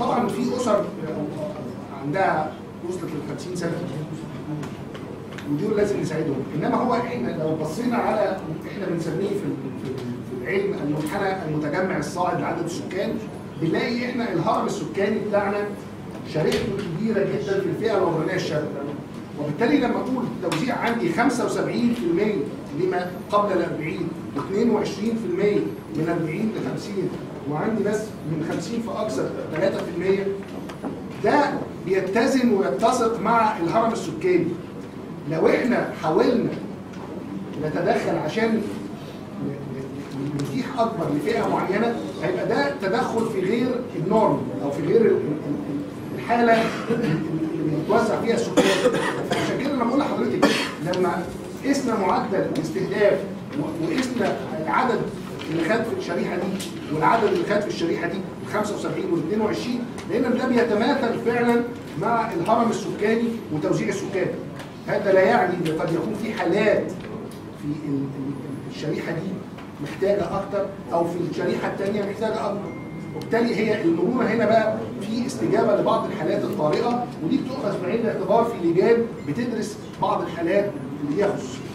طبعا في أسر عندها وصلت ل 50 سنة. ودول لازم نساعدهم. إنما هو إحنا لو بصينا على إحنا بنسميه في العلم المنحنى المتجمع الصاعد لعدد السكان بنلاقي إحنا الهرم السكاني بتاعنا شريحته كبيرة جدا في الفئة العمرانية الشابه وبالتالي لما أقول التوزيع عندي 75% لما قبل ال 40 و22% من 40 ل 50 وعندي ناس من 50 فاكثر 3% ده بيتزن ويتسق مع الهرم السكاني. لو إحنا حاولنا نتدخل عشان نتيح أكبر لفئة معينة هيبقى ده تدخل في غير النورم أو في غير الحاله اللي بيتوزع فيها السكان عشان كده أنا بقول لحضرتك لما قسنا معدل الاستهداف وقسنا العدد اللي خد في الشريحة دي والعدد اللي خد في الشريحة دي ال 75 وال 22 لأن ده بيتماثل فعلا مع الهرم السكاني وتوزيع السكان. هذا لا يعني إن قد يكون في حالات في ال- ال- الشريحة دي محتاجة أكتر أو في الشريحة الثانية محتاجة أكتر. وبالتالي هي المرونة هنا بقى في استجابة لبعض الحالات الطارئة ودي بتؤخذ في عين الاعتبار في لجان بتدرس بعض الحالات اللي هي خصوصية.